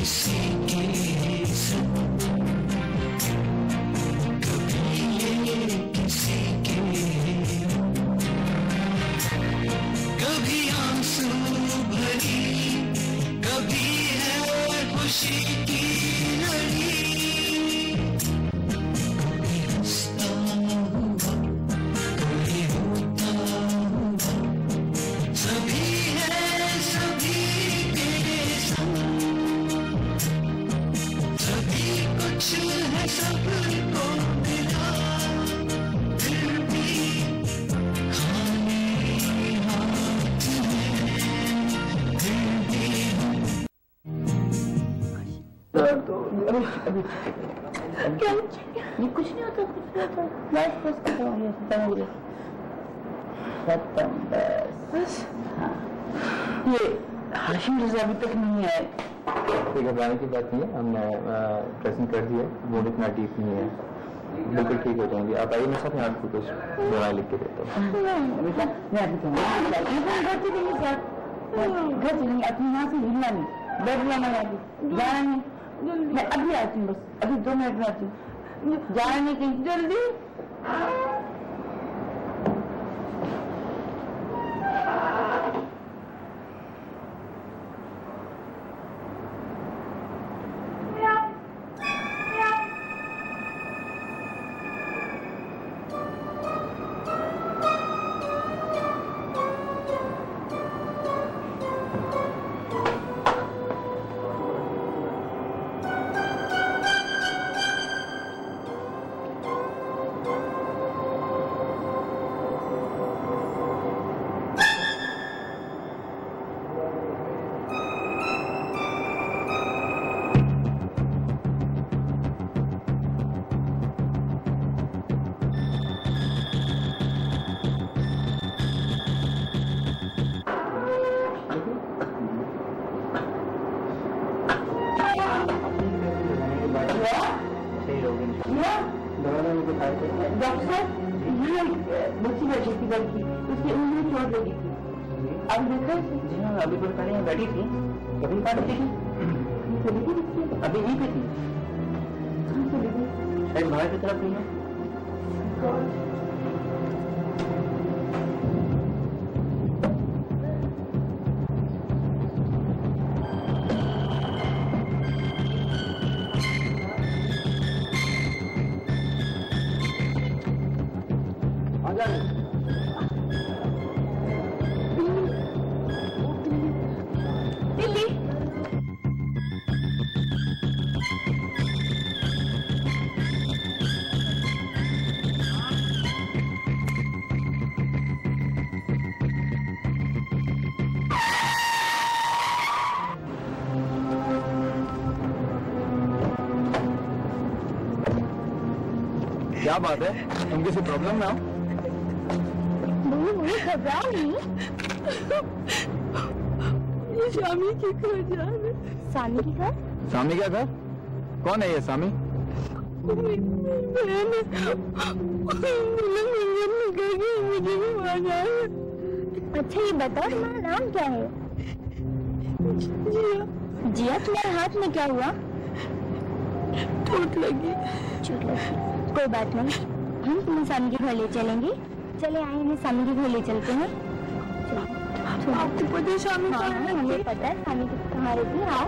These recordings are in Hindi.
किसी के नहीं नहीं होता बस बस खत्म हो बस ये हाशिम रजा अभी तक नहीं आए कोई घबराने की बात नहीं है हमने ड्रेसिंग कर दी है वो इतना डीप नहीं है। बिल्कुल ठीक हो जाएँगे। आप आइए मेरे साथ मैं आपको कुछ दवाएँ लिख के देता हूँ। मैं घर चलेंगे साथ। अपनी यहाँ से हिलना नहीं। बैठ जाना है जाना नहीं। मैं अभी आती हूँ बस अभी दो मिनट में आती हूँ। जाना नहीं कहीं जल्दी बैठी थी चली गई अभी यहीं पे थी शायद बाहर की तरफ़ नहीं है। किसी प्रॉब्लम हो। घबराओ नहीं। ये शामी की घर जा रहे सामी की घर? सामी क्या घर? कौन है ये सामी मुझे भी अच्छा ये बताओ तुम्हारा नाम क्या है? जिया। जिया तुम्हारे हाथ में क्या हुआ? चोट लगी। चोट लगी। कोई बात नहीं। हम तुम्हें सामी के घर ले चलेंगे। चले आए इन्हें सामी के घर ले चलते हैं। आपको पता है शामी हमें पता सामी कहाँ रहती है आओ।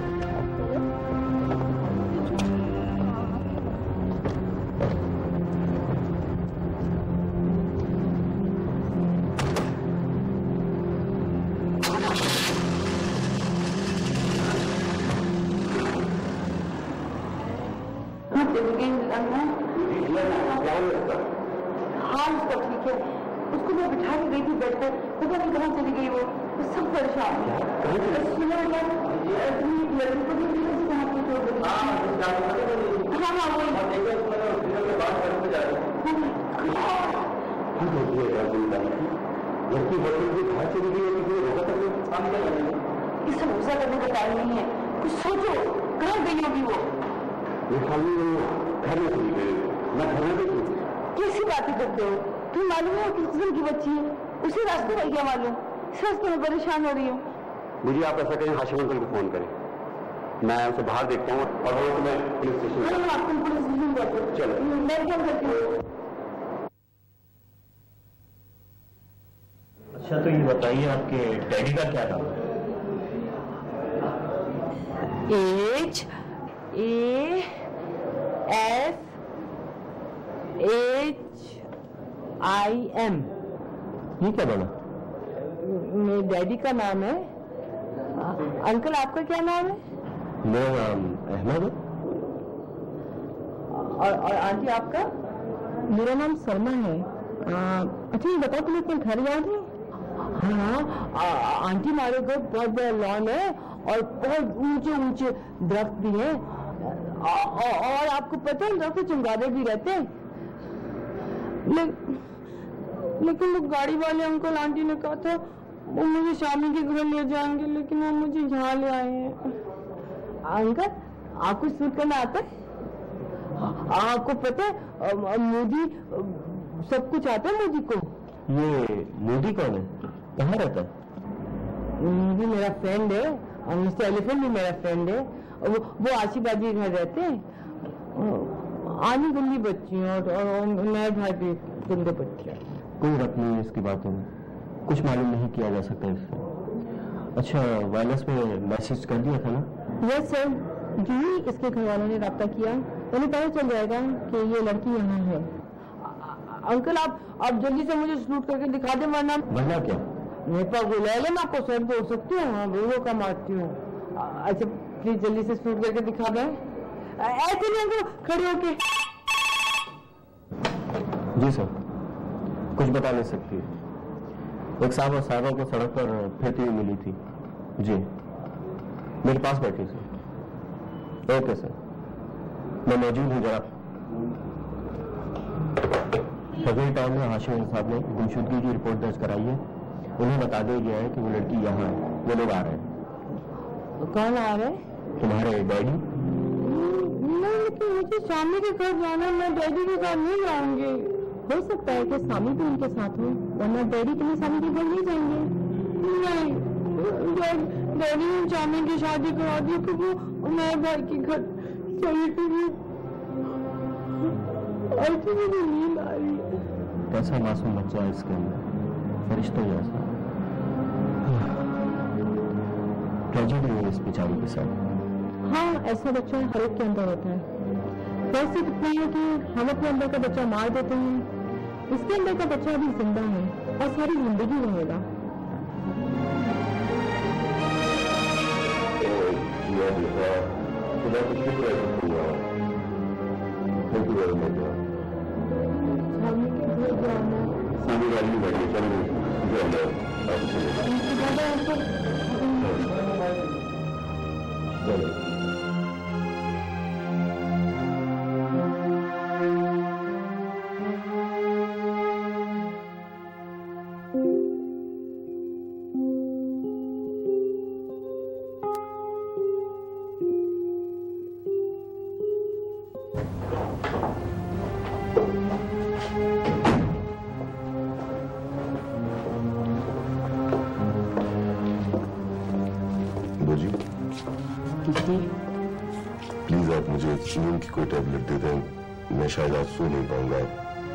परेशान है हाँ हाँ लड़की बच्चे की घर चली गई है किसी ने रोका तक नहीं इससे करने का टाइम नहीं है कुछ सोचो कहाँ गई होगी वो ये खाली घर में चली गई मैं घर में भी कैसी बातें करते हो तुम मालूम है किस किस्म की बच्ची है उसे रास्ते में क्या मालूम इस रास्ते में परेशान हो रही हूँ। मुझे आप ऐसा करें हाशिम अंकल को फ़ोन करें। मैं उसे बाहर देखता हूँ और वो तुम्हें पुलिस स्टेशन चलो अच्छा तो ये बताइए आपके डैडी का क्या नाम है? H A F H I M ये क्या बना मेरे डैडी का नाम है। अंकल आपका क्या नाम है? मेरा नाम अहमद है। और और आंटी आपका? मेरा नाम सलमा है। आ, अच्छा ये बताओ तुम्हें अपना घर याद है? हाँ आ, आंटी हमारे घर बहुत बड़ा लॉन है और बहुत ऊँचे ऊँचे दरख्त भी हैं। और आपको पता है दरख्त चमगादड़ भी रहते हैं। ले, लेकिन गाड़ी वाले अंकल आंटी ने कहा था वो मुझे शामी के घर ले जाएँगे लेकिन वो मुझे यहाँ ले आए हैं। अंकल आपको सूट करना आता? है आपको पता है मोदी सब कुछ आता है मोदी को? ये मोदी कौन है? कहाँ रहता है? मोदी मेरा फ्रेंड है और मिस्टर एलिफेंट भी मेरा फ्रेंड है वो, वो आशीबाजी घर रहते हैं। आनी गंदी बच्ची और, और, और मेरे भाई भी गंदे बच्चे कोई रख नहीं है इसकी बातों में। कुछ मालूम नहीं किया जा सकता इससे। अच्छा वायरलेस में मैसेज कर दिया था ना? यस सर जो ही इसके घर वालों ने रब्ता किया। उन्हें पता चल जाएगा कि ये लड़की यहाँ है। अंकल आप आप जल्दी से मुझे शूट करके दिखा दें वरना वरना क्या? मेरे पास वो ले ले मैं आपको सर बोल सकती हूँ। हाँ वो का मारती हूँ। अच्छा प्लीज़ जल्दी से शूट करके दिखा दें। ऐसे नहीं अंकल खड़े होके। जी सर कुछ बता नहीं सकती। एक साहब और साहबा को सड़क पर फिरती हुई मिली थी। जी। मेरे पास बैठी सर ओके सर। मैं मौजूद हूँ जरा। फजल टाउन में हाशिम साहब ने गुमशुदगी की रिपोर्ट दर्ज कराई है। उन्हें बता दिया गया है कि वो लड़की यहाँ है। वो लोग आ रहे हैं। कौन आ रहे हैं? तुम्हारे डैडी? नहीं लेकिन मुझे स्वामी के घर जाना मैं डैडी के घर नहीं जाऊँगी। हो सकता है कि स्वामी भी उनके साथ हो वरना डैडी के लिए स्वामी के घर नहीं जाएँगे। नहीं डैड- ने स्वामी की शादी करा दी तो वो मेरे भाई के घर चली गई। ऐसी मुझे नींद आ रही है कैसा मासूम बच्चा है इसके अंदर? फरिश्तों जैसा। ट्रेजेडी है इस बेचारी के साथ। हाँ ऐसा बच्चा हर एक के अंदर होता है। वैसे इतना है कि हम अपने अंदर का बच्चा मार देते हैं। इसके अंदर का बच्चा अभी ज़िंदा है और सारी ज़िंदगी रहेगा। किया देखा शायद आज सो नहीं पाऊँगा।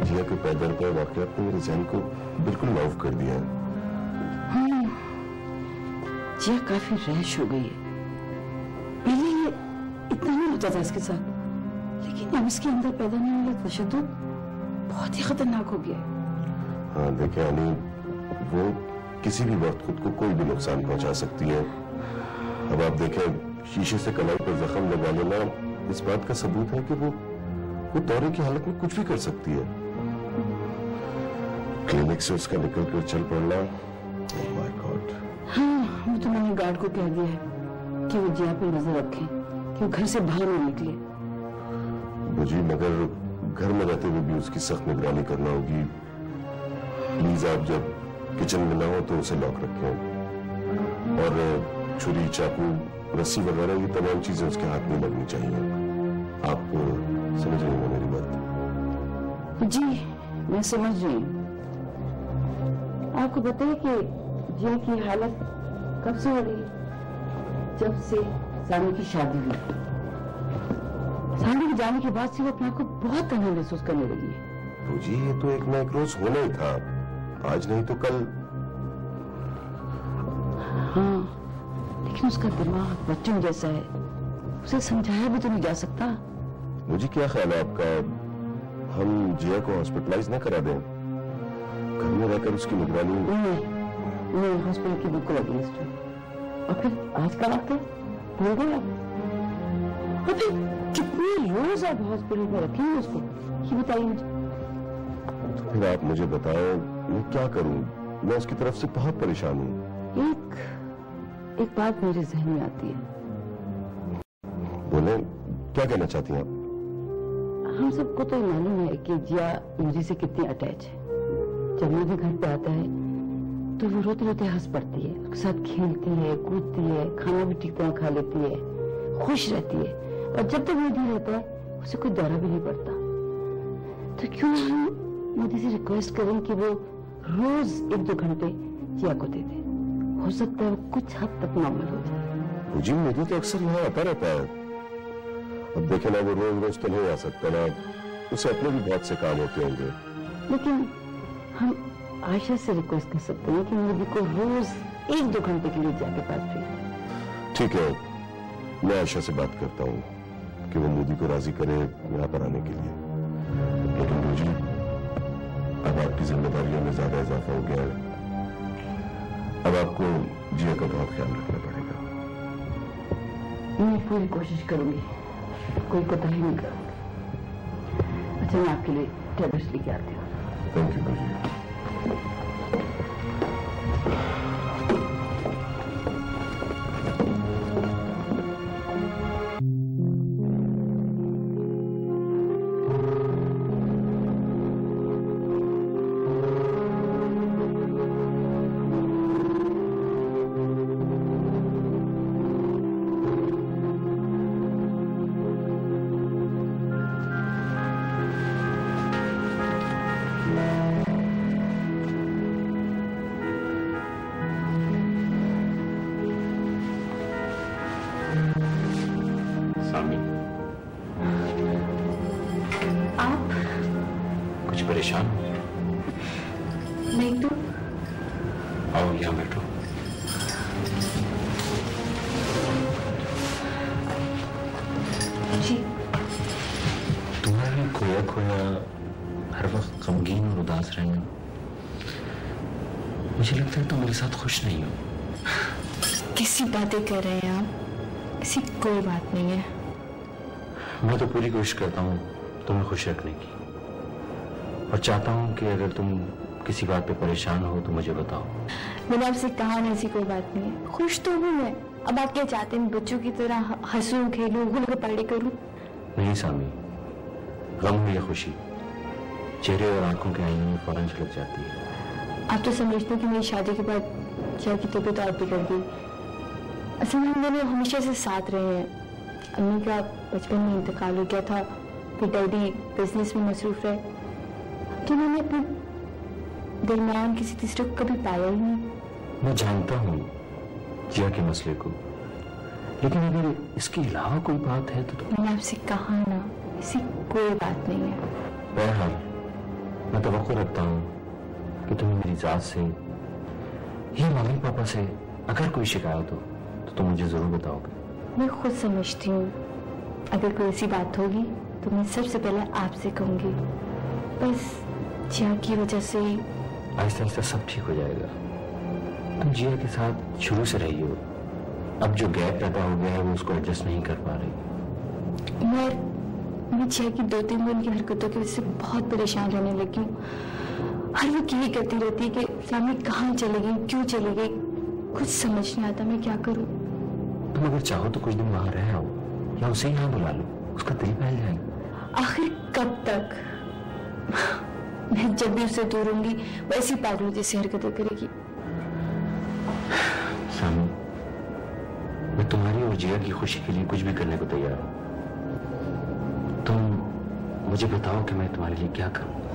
जिया के पैदल पर वाकयात ने मेरे जहन को बिल्कुल माफ़ कर दिया है। जिया काफ़ी रैश हो गई है। पहले ये इतना नहीं होता था इसके साथ। लेकिन अब इसके अंदर पैदा होने वाला तशद बहुत ही खतरनाक हो गया हाँ। देखें अनी वो किसी भी वक्त खुद को कोई भी नुकसान पहुँचा सकती है। अब आप देखें शीशे से कलाई पर जख्म लगा लेना इस बात का सबूत है कि वो वो दौरे की हालत में कुछ भी कर सकती है। क्लिनिक से उसका निकल कर चल पड़ना। Oh my God. हाँ वो तो मैंने गार्ड को कह दिया है कि वो जिया पे नज़र रखें कि वो घर से बाहर नहीं निकले। मुझे मगर घर में रहते हुए भी उसकी सख्त निगरानी करना होगी। प्लीज़ आप जब किचन में ना हो तो उसे लॉक रखें। और छुरी चाकू रस्सी वगैरह ये तमाम चीज़ें उसके हाथ में लगनी चाहिए। आप समझ रहे हो मेरी बात। जी मैं समझ रही हूँ। आपको है कि जिया की हालत कब से हो रही जब से सामी की शादी हुई। सामी के जाने के बाद से वो अपने को बहुत तनाव महसूस करने लगी है। तो जी ये तो एक ना एक रोज होना ही था। आज नहीं तो कल। हाँ लेकिन उसका दिमाग बच्चों जैसा है। उसे समझाया भी तो नहीं जा सकता। मुझे क्या ख्याल है आपका? हम जिया को हॉस्पिटलाइज ना करा दें। घर में रहकर उसकी निगरानी नहीं नहीं हॉस्पिटल की बिल्कुल अगेंस्ट है। और फिर आज का वक्त है? भूल आप? और फिर कितने रोज आप हॉस्पिटल में रखेंगे उसको? ये बताइए मुझे। तो फिर आप मुझे बताओ मैं क्या करूँ? मैं उसकी तरफ़ से बहुत परेशान हूँ। एक एक बात मेरे जहन में आती है। बोले क्या कहना चाहती हैं आप? हम सबको तो मालूम है कि जिया मुझे से कितनी अटैच है। जब मुझे घर पे आता है तो वो रोते रोते हंस पड़ती है साथ खेलती है, कूदती है, खाना भी ठीक तरह खा लेती है, खुश रहती है। और जब तक मोदी रहता है, उसे कोई दौरा भी नहीं पड़ता। तो क्यों हम मोदी से रिक्वेस्ट करें कि वो रोज एक दो घंटे जिया को दे दे? हो सकता है कुछ हद तक नॉर्मल हो जाए। मुझे तो अक्सर यहाँ आता रहता है अब देखे ना वो रोज रोज तो नहीं आ सकता ना। उसे अपने भी बहुत से काम होते होंगे। लेकिन हम आयशा से रिक्वेस्ट कर सकते हैं कि मोदी को रोज एक दो घंटे के लिए जाके पास भेजें ठीक है। मैं आयशा से बात करता हूँ कि वो मोदी को राज़ी करे यहाँ पर आने के लिए। लेकिन रोजी अब आपकी जिम्मेदारियों में ज़्यादा इजाफा हो गया है। अब आपको जिया का बहुत ख्याल रखना पड़ेगा। मैं पूरी कोशिश करूँगी। कोई कोताही नहीं करूँगी अच्छा मैं आपके लिए टेबलेट्स लेके आती हूँ। थैंक यू मुझे लगता है तुम मेरे साथ खुश नहीं हो। किसी बातें कर रहे हैं आप? ऐसी कोई बात नहीं है। मैं तो पूरी कोशिश करता हूँ तुम्हें खुश रखने की। और चाहता हूँ कि अगर तुम किसी बात पे परेशान हो तो मुझे बताओ। मैंने आपसे कहा ना ऐसी कोई बात नहीं है। खुश तो हूँ मैं। अब आप क्या चाहते हैं बच्चों की तरह हंसूं खेलूं घुल के करूँ? नहीं सामी। गम हो या खुशी। चेहरे और आँखों के आईने में फ़ौरन झलक जाती है। आप तो समझते हैं कि मेरी शादी के बाद जया की तबीयत और बिगड़ गई। असल में हम दोनों हमेशा से साथ रहे हैं। अम्मी का बचपन में इंतकाल हो गया था फिर डैडी बिज़नेस में मसरूफ रहे। तो मैंने अपने दरमियान किसी तीसरे को कभी पाया ही नहीं। मैं जानता हूँ जिया के मसले को। लेकिन अगर इसके अलावा कोई बात है तो तुम मैंने आपसे कहा ना ऐसी कोई बात नहीं है। बहरहाल मैं तो रखता हूँ। कि तुम्हें मेरी जात से या मम्मी पापा से अगर कोई शिकायत हो तो तुम मुझे ज़रूर बताओगे। मैं खुद समझती हूँ। अगर कोई ऐसी बात होगी तो मैं सबसे पहले आपसे कहूँगी। बस जिया की वजह से आहिस्ता आहिस्ता सब ठीक हो जाएगा। तुम जिया के साथ शुरू से रही हो। अब जो गैप पैदा हो गया है वो उसको एडजस्ट नहीं कर पा रही। मैं मैं जिया की दो तीन दिन की हरकतों की वजह से बहुत परेशान रहने लगी हूँ। हर वक्त यही करती रहती है कि सामी कहाँ चली गई क्यों चली गई कुछ समझ नहीं आता मैं क्या करूँ। तुम अगर चाहो तो कुछ दिन वहाँ रह आओ या उसे यहाँ बुला लो उसका दिल बहल जाएगा आखिर कब तक? मैं जब भी उसे दूर होंगी वैसी पागलों जैसी हरकतें करेगी। सामी मैं तुम्हारी और जिया की खुशी के लिए कुछ भी करने को तैयार हूँ। तुम मुझे बताओ कि मैं तुम्हारे लिए क्या करूँ।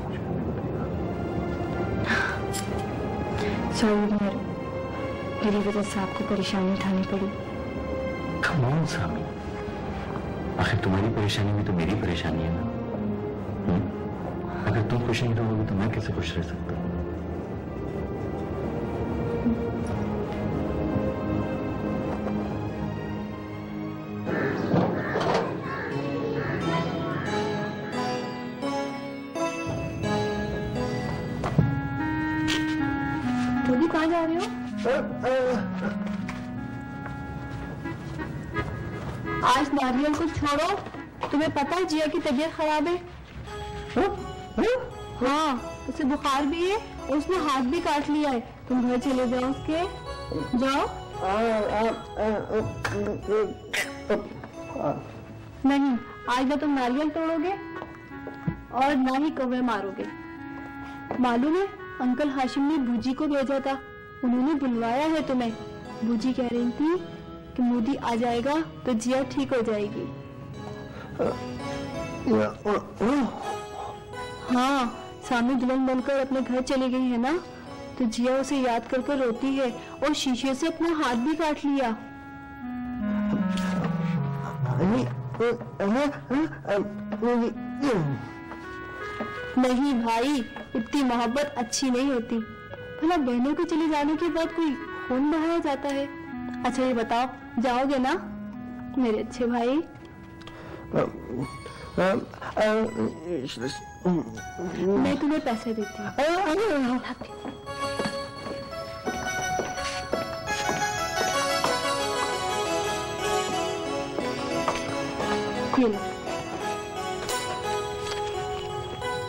सॉरी मेरे वजह से आपको परेशानी उठानी पड़ी। कमाल सामी आखिर तुम्हारी परेशानी भी तो मेरी परेशानी है ना? हुँ? अगर तुम खुश नहीं रहोगे तो मैं कैसे खुश रह सकता नारियल को छोड़ो। तुम्हें पता है जिया की तबीयत खराब है? हाँ? उसे बुखार भी है और उसने हाथ भी काट लिया है। तुम घर चले जाओ उसके। जाओ। नहीं आज ना तुम नारियल तोड़ोगे और ना ही कौवे मारोगे। मालूम है अंकल हाशिम ने बूजी को भेजा था। उन्होंने बुलवाया है तुम्हें। बूजी कह रही थी कि मोदी आ जाएगा तो जिया ठीक हो जाएगी। हाँ सामने दुल्हन बनकर अपने घर चली गई है ना? तो जिया उसे याद कर रोती है और शीशे से अपना हाथ भी काट लिया। नहीं भाई, इतनी मोहब्बत अच्छी नहीं होती। भला बहनों के चले जाने के बाद कोई खून बहाया जाता है? अच्छा ये बताओ जाओगे ना मेरे अच्छे भाई? मैं तुम्हें पैसे देती हूँ।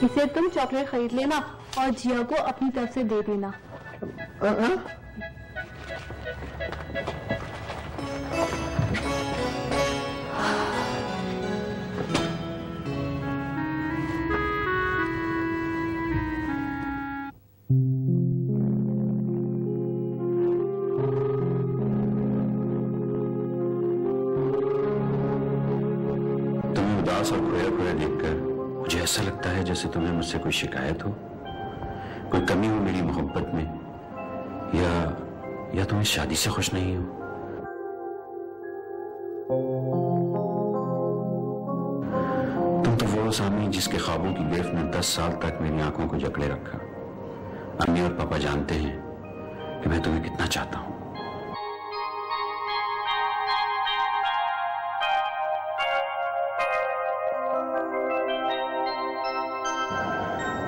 इसे तुम चॉकलेट खरीद लेना और जिया को अपनी तरफ़ से दे देना। मुझसे कोई शिकायत हो? कोई कमी हो मेरी मोहब्बत में? या या तुम इस शादी से खुश नहीं हो? तुम तो वो सामी जिसके ख्वाबों की गिरफ्त में दस साल तक मेरी आँखों को जकड़े रखा। अम्मी और पापा जानते हैं कि मैं तुम्हें कितना चाहता हूँ।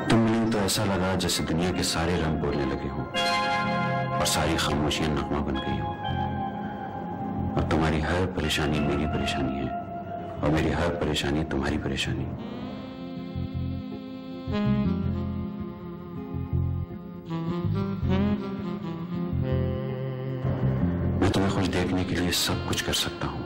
तुम मिली तो ऐसा लगा जैसे दुनिया के सारे रंग बोलने लगे हों और सारी खामोशियाँ नगमा बन गई हों। और तुम्हारी हर परेशानी मेरी परेशानी है और मेरी हर परेशानी तुम्हारी परेशानी। मैं तुम्हें खुश देखने के लिए सब कुछ कर सकता हूँ।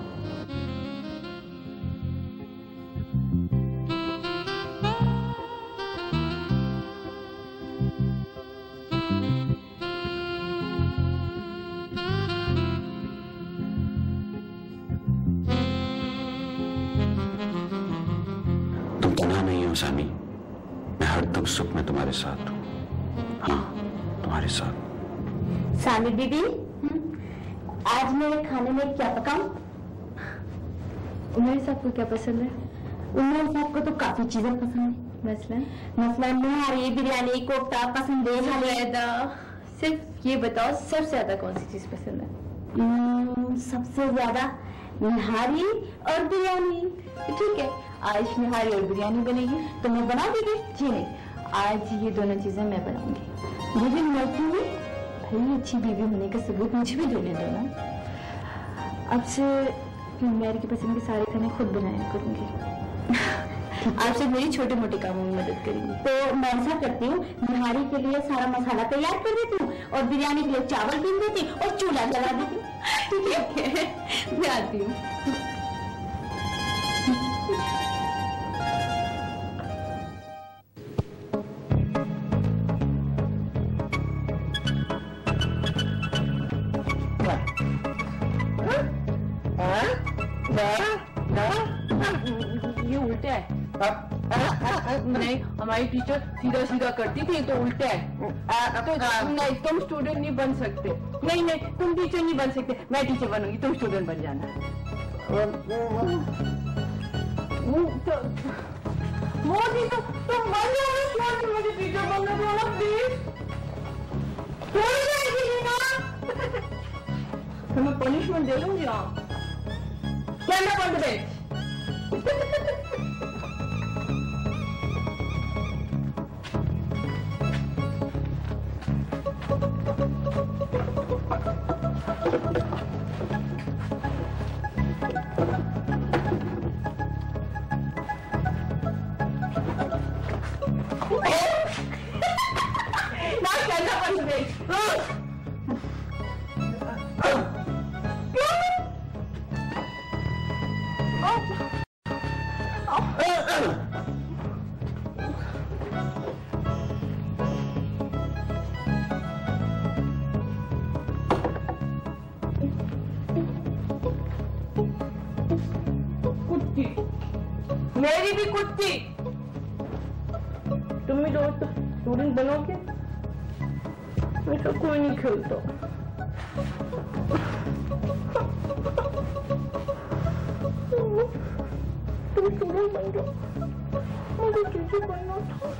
क्या पसंद है? उमर साहब को तो काफ़ी चीज़ें पसंद है। मसलन? मसलन निहारी बिरयानी कोफ्ता पसंद है सिर्फ़ ये बताओ सबसे ज़्यादा कौन सी चीज़ पसंद है? हम्म, सबसे ज़्यादा निहारी और बिरयानी। ठीक है आज निहारी और बिरयानी बनेगी तो मैं बना दूँगी? जी नहीं आज ये दोनों चीज़ें मैं बनाऊँगी। बीबी मरती हुई भाई अच्छी बीवी होने का सबूत मुझे भी देने दो ना। अब से मैं मेरी की पसंद के सारे खाने खुद बनाया करूँगी। आप सिर्फ़ मेरी छोटे मोटे कामों में मदद करेंगी। तो मैं ऐसा करती हूँ निहारी के लिए सारा मसाला तैयार कर देती हूँ और बिरयानी के लिए चावल बीन देती हूँ और चूल्हा जला देती हूँ। ठीक है मैं आती है। सीधा सीधा करती थी तो उल्टा है। आ, तो नहीं तुम स्टूडेंट नहीं बन सकते। नहीं नहीं तुम टीचर नहीं बन सकते। मैं टीचर बनूँगी तुम स्टूडेंट बन जाना। तो- मोदी तो तुम बन जाओ मुझे टीचर बनने दो ना प्लीज़ तो मैं पनिशमेंट दे दूँगी ना। कैमरा ऑन द कुत्ती तुम भी दोस्त स्टूडेंट बनोगे? ऐसा कोई नहीं खेलता। तुम स्टूडेंट बन जाओ मुझे टीचर बनना था?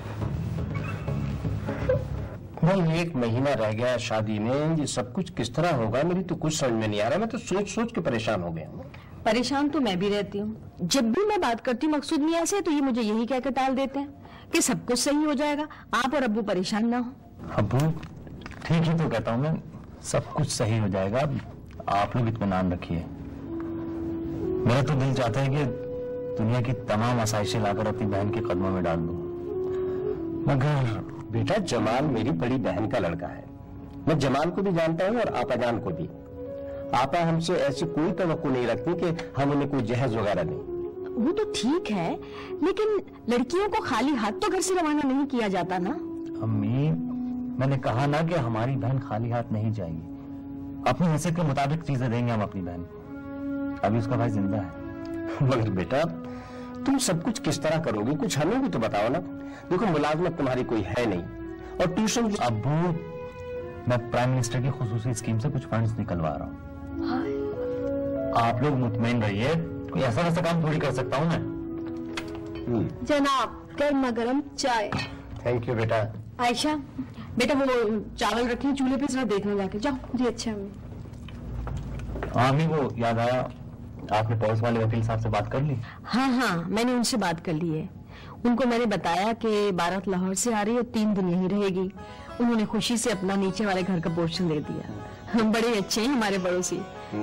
भाई एक महीना रह गया है शादी में। ये सब कुछ किस तरह होगा मेरी तो कुछ समझ में नहीं आ रहा। मैं तो सोच सोच के परेशान हो गया हूँ। परेशान तो मैं भी रहती हूँ। जब भी बात करती हूँ मकसूद मियाँ से तो ये मुझे यही कहकर टाल देते हैं कि सब कुछ सही हो जाएगा। आप और अब्बू परेशान ना हो। अबू ठीक ही तो कहता हूँ मैं, सब कुछ सही हो जाएगा। आप लोग इत्मीनान रखिए। मेरा तो दिल चाहता है कि दुनिया की तमाम आसाइशें लाकर अपनी बहन के कदमों में डाल दूँ। मगर बेटा, जमाल मेरी बड़ी बहन का लड़का है। मैं जमाल को भी जानता हूँ और आपाजान को भी। आपा हमसे ऐसी कोई तो नहीं रखती कि हम उन्हें कोई जहज वगैरह नहीं वो तो ठीक है लेकिन लड़कियों को खाली हाथ तो घर से रवाना नहीं किया जाता ना। अम्मी मैंने कहा ना कि हमारी बहन खाली हाथ नहीं जाएगी। अपनी हैसियत के मुताबिक चीज़ें देंगे हम अपनी बहन। अभी उसका भाई ज़िंदा है। मगर बेटा तुम सब कुछ किस तरह करोगे? कुछ हमें भी तो बताओ ना। देखो मुलाजमत तुम्हारी कोई है नहीं। और ट्यूशन अबू मैं प्राइम मिनिस्टर की खुसूसी स्कीम से कुछ फंड्स निकलवा रहा हूँ। आप लोग मुतमिन रहिए। कोई ऐसा वैसा काम थोड़ी कर सकता हूँ मैं? जनाब गर्मा गर्म चाय। थैंक यू बेटा। आयशा बेटा वो चावल रखे चूल्हे पे जरा देखने जाके जाओ। जी अच्छा हाँ अम्मी वो याद आया। आपने पड़ोस वाले वकील साहब से बात कर ली? हाँ हाँ मैंने उनसे बात कर ली है। उनको मैंने बताया कि बारात लाहौर से आ रही है तीन दिन यहीं रहेगी। उन्होंने खुशी से अपना नीचे वाले घर का पोर्शन दे दिया। हम बड़े अच्छे हैं हमारे पड़ोसी।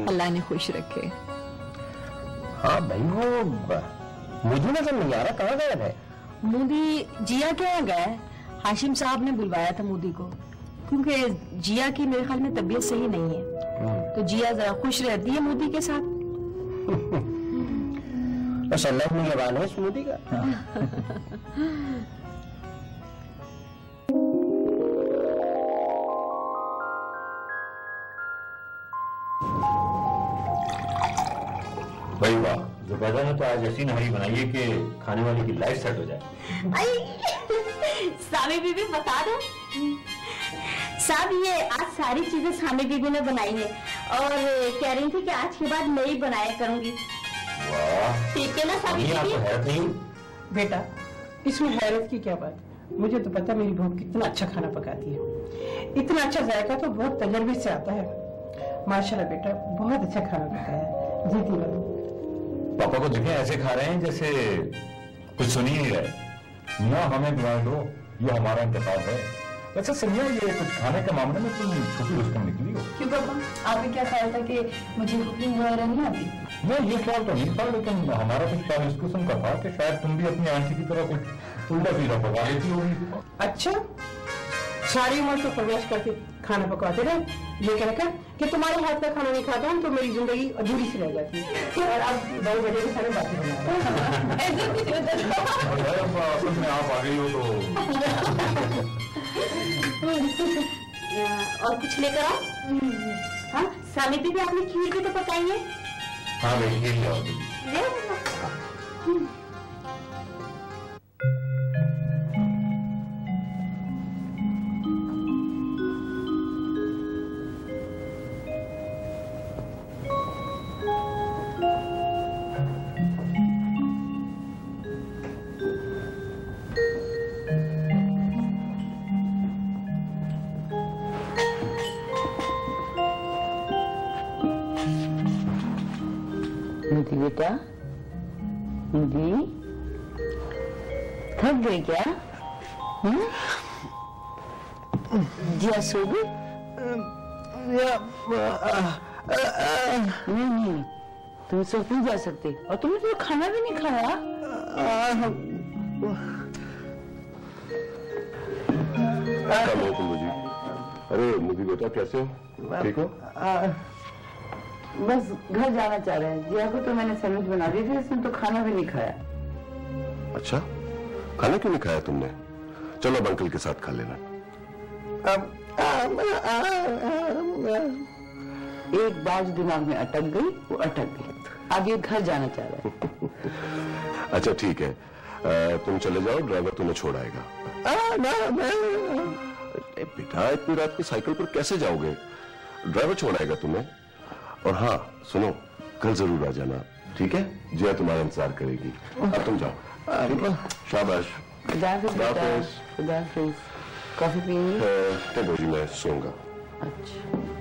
अल्लाह ने खुश रखे। हाँ भाई वो मुझे नज़र नहीं आ रहा कहाँ गायब है? मोदी जिया के यहाँ गया है? हाशिम साहब ने बुलवाया था मोदी को। क्योंकि जिया की मेरे ख्याल में तबीयत सही नहीं है। तो जिया जरा खुश रहती है मोदी के साथ? बस अल्लाह में जबान है इस मोदी का। जुबैदा ने तो आज ऐसी नहरी बनाई है कि खाने वाले की लाइफ सेट हो जाए। सामी बीबी बता दो। साहब ये आज सारी चीज़ें सामी बीबी ने बनाई है और कह रही थी कि आज के बाद मैं ही बनाया करूँगी। ठीक है ना सामी बीबी? हैरत नहीं बेटा इसमें हैरत की क्या बात? मुझे तो पता मेरी बहू कितना अच्छा खाना पकाती है। इतना अच्छा जायका तो बहुत तजर्बे से आता है। माशाल्लाह बेटा बहुत अच्छा खाना पकाया है। जीती बनो पापा को देखें ऐसे खा रहे हैं जैसे कुछ सुन ही नहीं रहे। ना हमें दुआ दो ये हमारा इंतज़ार है। वैसे सनिया ये कुछ खाने के मामले में तुम छुपी रुस्तम निकली हो। क्यों पापा आपने क्या ख्याल था कि मुझे कुकिंग वगैरह नहीं आती? नहीं ये ख्याल तो नहीं था लेकिन हमारा कुछ ख्याल इस किस्म का था कि शायद तुम भी अपनी आंटी की तरह कुछ उल्टा सीधा पका लेती होगी अच्छा सारी उम्र तो प्रवेश करके खाना पकाते रहे। ये कहकर कि तुम्हारे हाथ का खाना नहीं खाता हूँ तो मेरी ज़िंदगी अधूरी सी रह जाती है। और अब दो बजे के सारे बातें आप आ गई हो तो। और कुछ लेकर आओ। हाँ सामी बीबी आपने खीर भी तो पकाई है। हाँ भाई ये ले गई नहीं नहीं तुम सो नहीं जा सकते? और तुमने तो खाना भी नहीं खाया? अरे मुझे बेटा कैसे हो? ठीक हो? बस घर जाना चाह रहे हैं। जिया को तो मैंने सैंडविच बना दी थी इसने तो खाना भी नहीं खाया। अच्छा खाना क्यों नहीं खाया तुमने? चलो अब अंकल के साथ खा लेना। एक बात दिमाग में अटक गई वो अटक गई अब ये घर जाना चाह रहा है। अच्छा ठीक है। तुम चले जाओ ड्राइवर तुम्हें छोड़ आएगा। बेटा इतनी रात को साइकिल पर कैसे जाओगे? ड्राइवर छोड़ आएगा तुम्हें। और हाँ सुनो कल ज़रूर आ जाना ठीक है? जया तुम्हारा इंतज़ार करेगी। अब तुम जाओ शाबाश। खुदा हाफिज पीनी है तो हाफिज पियेंगे टेबो जी मैं सोऊँगा। अच्छा।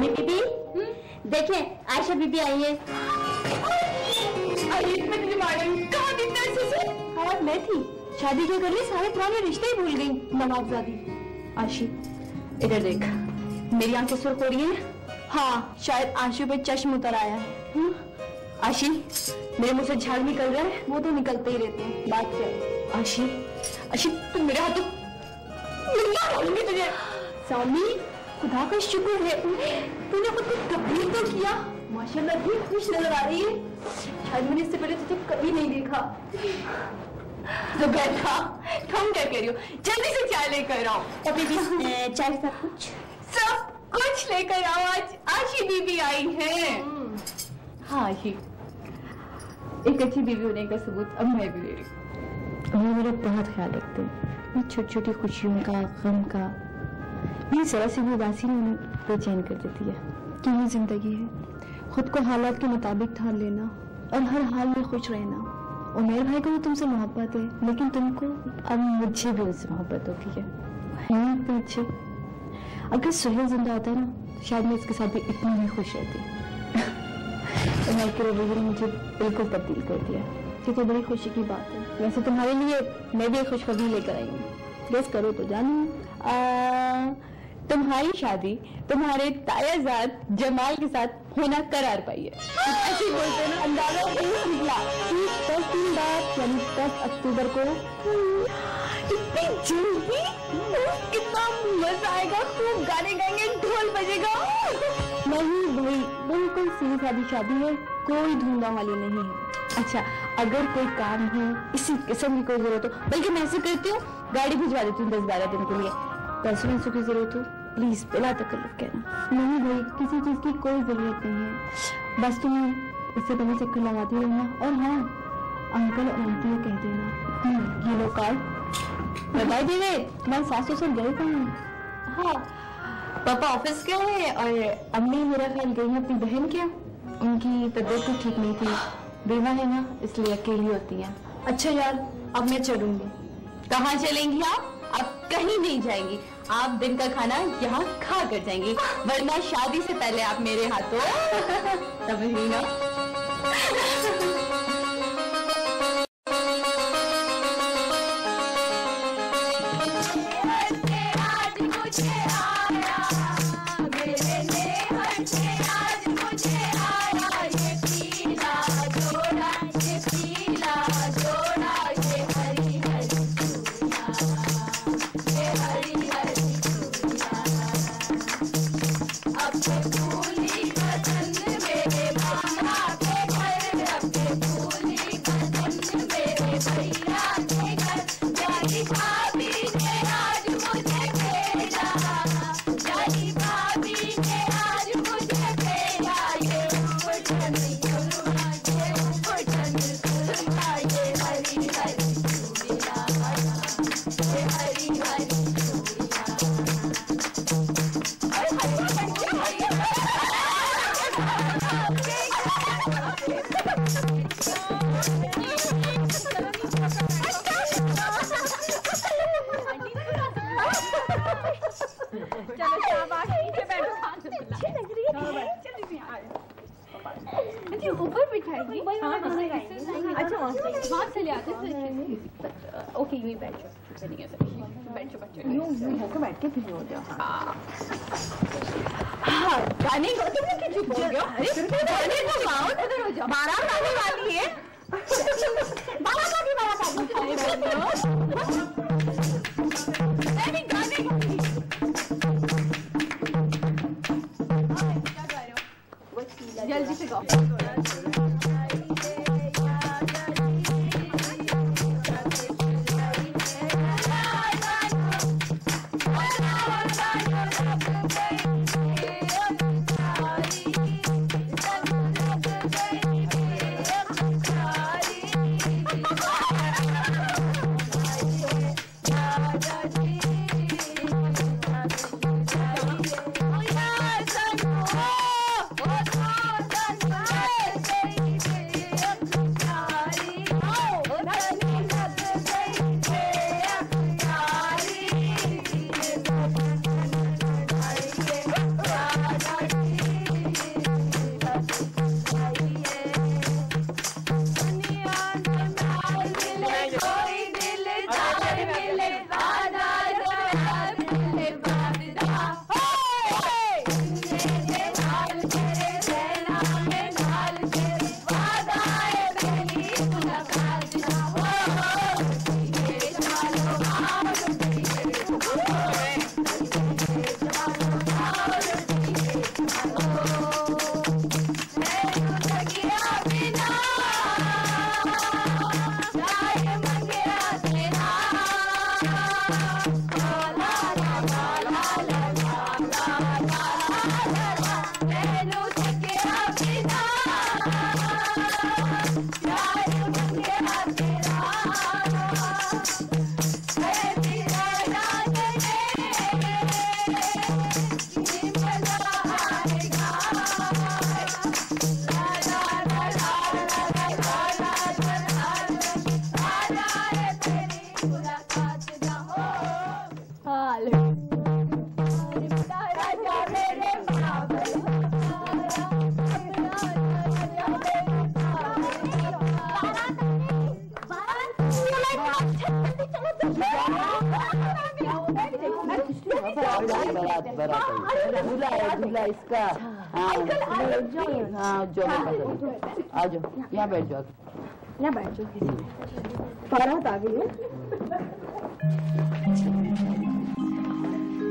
सामी बीबी देखिए आयशा बीबी आई है। हाँ मैं थी। शादी जो कर ली सारे पुराने रिश्ते ही भूल गई। नवाबजादी आशी इधर देख। मेरी आँखें सुर्ख हो रही हैं? हाँ शायद आँसू पे चश्म उतर आया है। हम्म? आशी मेरे मुँह से झाग निकल रहा है? वो तो निकलते ही रहते हैं। बात क्या आशी आशी तुम मेरे हाथों तुझे। सामी? खुदा का शुक्र है। तूने खुद को तब्दील तो किया? माशाल्लाह इतनी खुश नज़र आ रही है। शायद मैंने इससे पहले तुझे कभी नहीं देखा। तो बैठा। तुम क्या कह रही हो? जल्दी से चाय लेकर आओ। अभी भी चाय साथ कुछ? सब कुछ लेकर आओ। आज आशी बीबी आई है। हाँ आशी एक अच्छी बीवी होने का सबूत अब मैं भी ले रही हूँ। मेरा बहुत ख्याल रखते हैं। छोटी छोटी खुशियों का गम का ये जरा सी भी उदासी ने उन्हें बेचैन कर देती है कि ये ज़िंदगी है। खुद को हालात के मुताबिक ठान लेना और हर हाल में खुश रहना। उमेर भाई को भी तुमसे मोहब्बत है, लेकिन तुमको अब मुझे भी उससे मोहब्बत होती है। है इतनी अगर सुहेल ज़िंदा होता है ना तो शायद मैं इसके साथ भी इतनी ही खुश रहती। उमर के रवैये ने मुझे बिल्कुल तब्दील कर दिया तो बड़ी खुशी की बात है। वैसे तुम्हारे लिए मैं भी खुशखबरी लेकर आई हूँ। गेस करो तो जानू। तुम्हारी शादी तुम्हारे तायाजाद जमाल के साथ होना करार पाई है। ऐसे बोलते ना, अंदाज़ा दस दिन बाद यानी दस अक्टूबर को। कितना मज़ा आएगा खूब गाने गाएँगे ढोल बजेगा। नहीं भाई बिल्कुल सीधी सादी शादी है कोई धूमधाम वाली नहीं है। अच्छा अगर कोई काम हो इसी किस्म की कोई ज़रूरत हो बल्कि मैं ऐसे करती हूँ गाड़ी भिजवा देती हूँ दस बारह दिन के लिए। पैसों वैसों की ज़रूरत हो प्लीज़ बिला तकल्लुफ कहना। नहीं भाई किसी चीज़ की कोई ज़रूरत नहीं है। बस तुम इससे पहले चक्कर लगाती रहना और हाँ अंकल और आंटी कह देना हम्म, ये लो कार्ड देवे तुम्हारे सास ससुर गए कहाँ हाँ। पापा ऑफ़िस गए हैं और अम्मी मेरा ख्याल गई है अपनी बहन के। उनकी तबीयत तो ठीक नहीं थी। बीमा है ना इसलिए अकेली होती है। अच्छा यार अब मैं चलूँगी। कहाँ चलेंगी आप? आप कहीं नहीं जाएँगी। आप दिन का खाना यहाँ खा कर जाएँगी वरना शादी से पहले आप मेरे हाथों समझ ना। से ले आते ओके यही बैठ जाओ बैठ जाओ बच्चे यूँ यूँ होकर बैठ के फिर हो जाओ हाँ गाने को तुम लोग चुप हो गए अरे गाने को गाओ उधर हो जाओ बारात झूला है इसका हाँ जो आ जाओ यहाँ बैठ जाओ। यहाँ बैठ जाओ। किसी बारात आ गई है।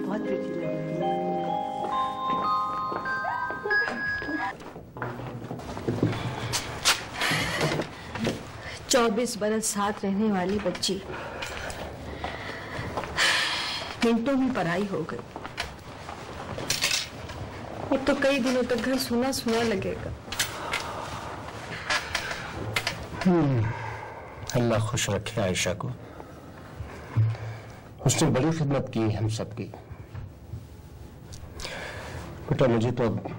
बहुत प्रीति लग रही है चौबीस बरस साथ रहने वाली बच्ची। मिनटों में पराई हो गई। अब तो कई दिनों तक घर सुना सुना लगेगा अल्लाह खुश रखे आयशा को। उसने बड़ी खिदमत की हम सबकी। बेटा मुझे तो अब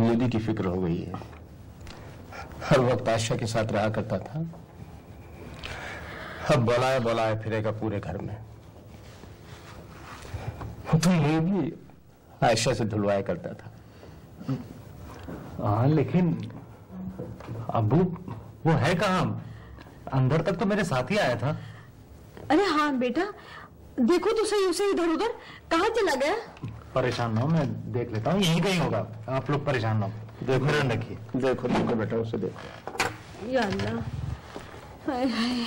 मोदी की फ़िक्र हो गई है। हर वक्त आयशा के साथ रहा करता था। अब बोलाए बोलाए फिरेगा पूरे घर में। तो ये भी आयशा से धुलवाया करता था। हाँ लेकिन अबू वो है कहाँ? अंदर तक तो मेरे साथ ही आया था। अरे हाँ बेटा देखो तो सही उसे इधर उधर कहा चला गया? परेशान ना हो मैं देख लेता हूँ यही कहीं होगा। आप लोग परेशान ना हो देखो रखिए। देखो देखो बेटा उसे देखो। हाय हाय।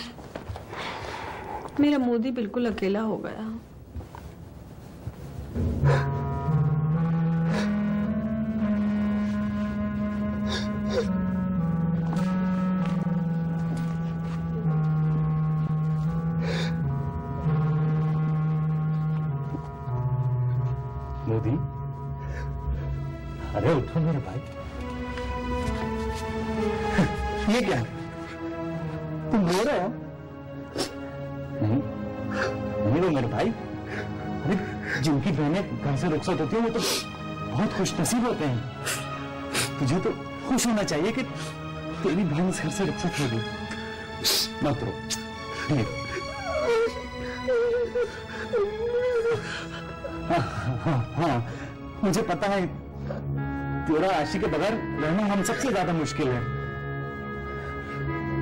मेरा मोदी बिल्कुल अकेला हो गया। बहनें घर से रुखसत होती है वो तो बहुत खुश नसीब होते हैं। तुझे तो खुश होना चाहिए कि तेरी बहन इस घर से रुखसत हो गई। मत रो। हाँ, हाँ, हाँ, मुझे पता है तेरा आशी के बगैर रहना हम सबसे ज़्यादा मुश्किल है।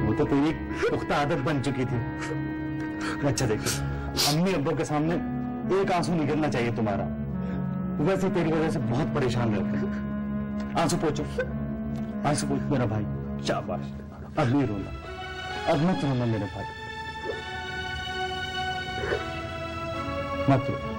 वो तो तेरी पुख्ता आदत बन चुकी थी। अच्छा देखो अम्मी अब्बों के सामने एक आँसू निकलना चाहिए तुम्हारा। वैसे तेरी वजह से बहुत परेशान रहते हैं। आँसू पोचो आँसू पोच मेरा भाई। शाबाश। अब नहीं रोना। अब मत रोना मेरे भाई। मत रो।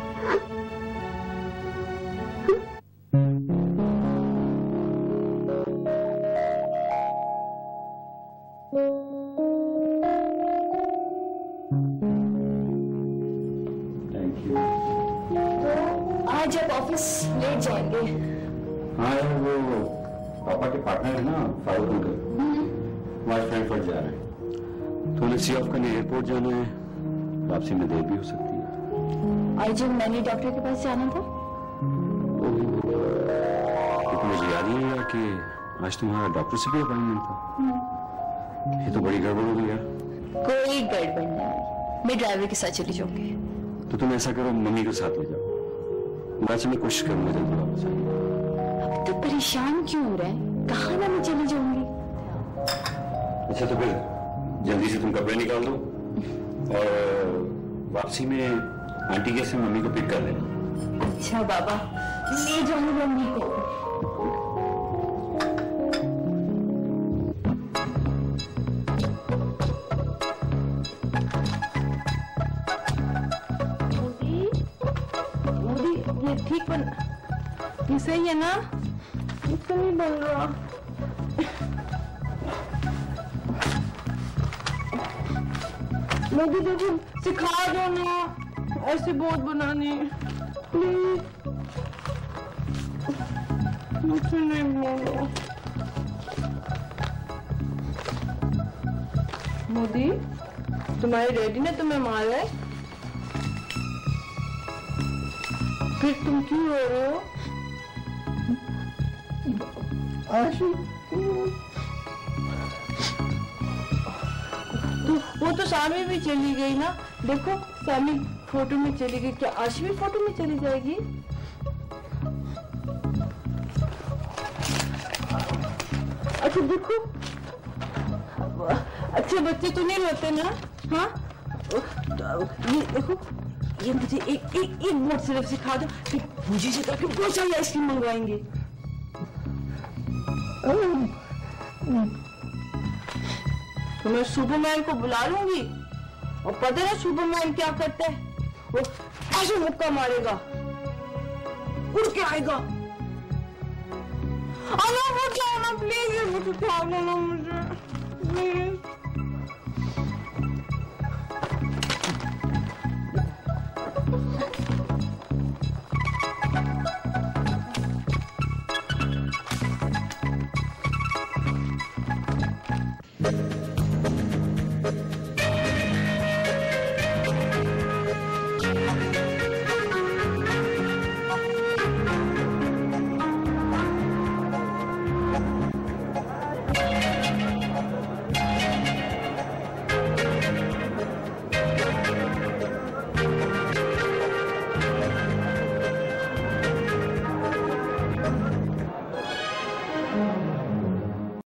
जाना है। वापसी में देर भी हो सकती है। अर्जुन मैंने डॉक्टर के पास जाना था। वो भी लेकिन मुझे याद ही नहीं रहा कि आज तुम्हारा डॉक्टर से भी अपॉइंटमेंट था। ये तो बड़ी गड़बड़ हो गई यार। कोई गड़बड़ नहीं मैं ड्राइवर के साथ चली जाऊँगी। तो तुम ऐसा करो मम्मी के साथ ले जाओ। वैसे मैं कोशिश करूँगा जल्दी वापस आने अब तो परेशान क्यों हो रहा है? कहा ना मैं चली जाऊँगी? अच्छा तो फिर जल्दी से तुम कपड़े निकाल दो। और वापसी में आंटी के से मम्मी को पिक कर लेना। अच्छा बाबा ले जाऊँगी मम्मी को। मोदी मोदी ये ठीक बन ये सही है ना? ये सही बन रहा। मोदी देखो सिखा दो ना। ऐसे बहुत बनाने। प्लीज़ नहीं बोलो मोदी, तुम्हारी डैडी ने तुम्हें मारा है? फिर तुम क्यों रो रहे हो? आशी वो तो सामी भी चली गई ना। देखो सामी फ़ोटो में चली गई। क्या आशी भी फ़ोटो में चली जाएगी? अच्छा देखो। अच्छे बच्चे तो नहीं रोते ना? हाँ? ये देखो, ये मुझे एक एक एक बोर्ड सिर्फ़ सिखा दो फिर मुझे से करके बहुत सारी आइसक्रीम मंगवाएँगे। तो मैं सुपरमैन को बुला लूँगी। और पता है सुपरमैन क्या करता है? वो ऐसे मुक्का मारेगा। उड़ के आएगा। अरे मुझे प्लीज़ मुझे मुझे।